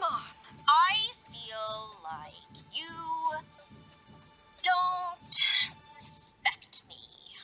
Come on.